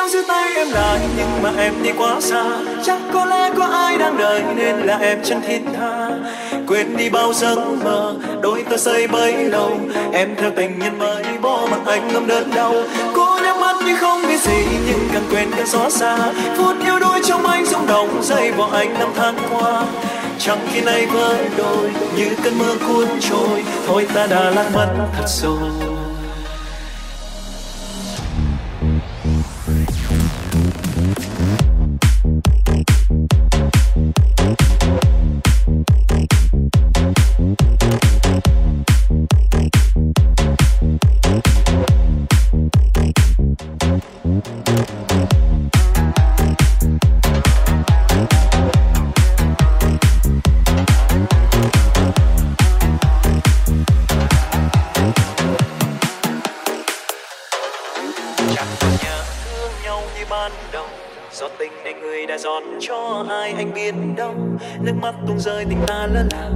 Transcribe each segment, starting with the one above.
kéo giữ tay em lại, nhưng mà em đi quá xa. Chắc có lẽ có ai đang đợi, nên là em chân thiết tha. Quên đi bao giấc mơ, đôi ta xây bấy lâu. Em theo tình nhân mới bỏ mặc anh ngâm đớn đau. Cố nhắm mắt nhưng không biết gì, nhưng càng quên càng xóa xa. Phút yêu đôi trong anh rung động, dây vào anh năm tháng qua. Chẳng khi nay vỡ đôi, như cơn mưa cuốn trôi. Thôi ta đã lạc mất thật rồi. Nhà thương nhau như ban đầu, do tình nay người đã giòn cho hai anh biến đông. nước mắt tung rơi tình ta lỡ là.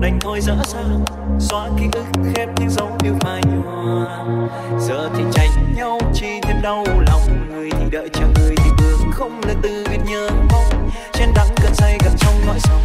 Đành thôi dở dang xóa ký ức khép những dấu yêu phai nhòa. Giờ thì tranh nhau chi thêm đau lòng. Người thì đợi chờ người thì bước không là từ biết nhớ mong. Trên đắng cơn say gặp trong nỗi sầu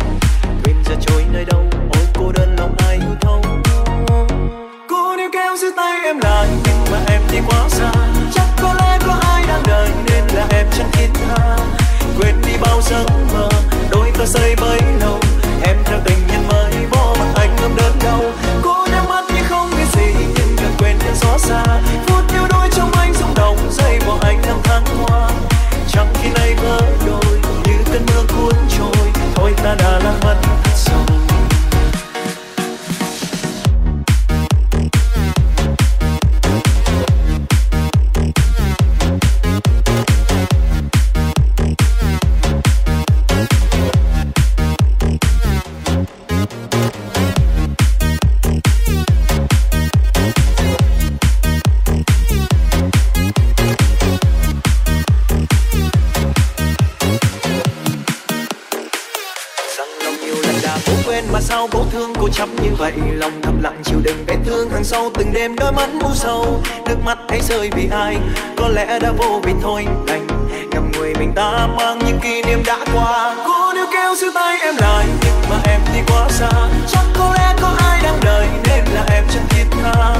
sao bố thương cô chấp như vậy, lòng thầm lặng chịu đựng vết thương hàng sau. Từng đêm đôi mắt u sầu, nước mắt thấy rơi vì ai? Có lẽ đã vô vị thôi, đành ngậm người mình ta mang những kỷ niệm đã qua. Cô nếu kéo giữ tay em lại, nhưng mà em đi quá xa. Chắc có lẽ có ai đang đợi, nên là em chẳng thiết tha.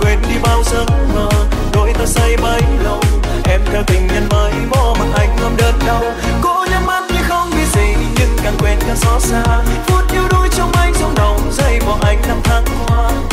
Quên đi bao giấc mơ, đôi ta say bấy lâu. Em theo tình nhân mới mơ mà anh ôm đơn đau. Cô càng xót xa phút yêu đôi trong anh, trong đồng dây bỏ anh năm tháng qua.